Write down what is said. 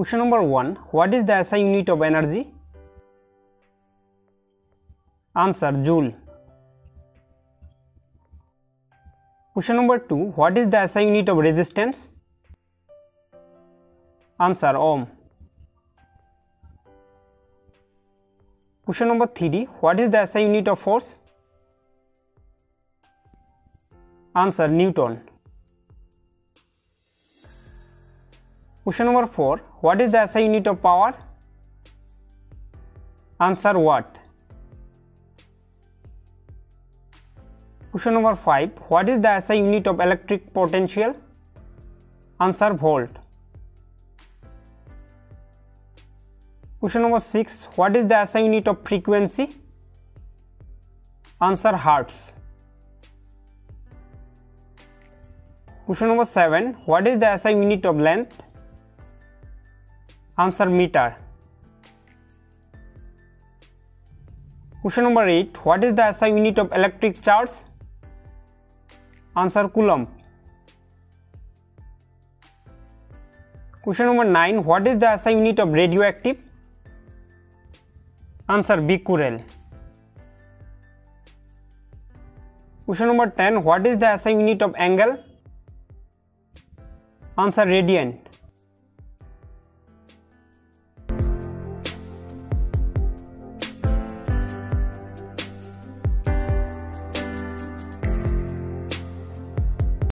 Question number 1. What is the SI unit of energy? Answer Joule. Question number 2. What is the SI unit of resistance? Answer Ohm. Question number 3. What is the SI unit of force? Answer Newton. Question number 4. What is the SI unit of power? Answer Watt. Question number 5. What is the SI unit of electric potential? Answer Volt. Question number 6. What is the SI unit of frequency? Answer Hertz. Question number 7. What is the SI unit of length? Answer meter. Question number 8. What is the SI unit of electric charge? Answer Coulomb. Question number 9. What is the SI unit of radioactive? Answer Becquerel. Question number 10. What is the SI unit of angle? Answer radian.